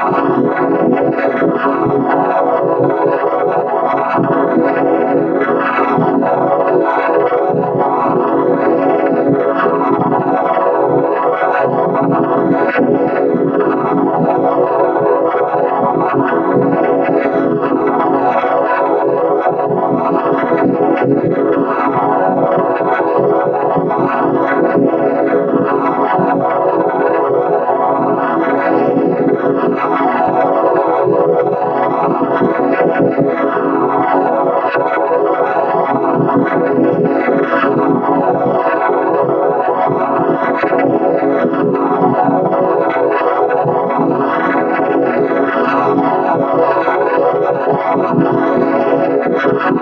Thank you. Oh, my God.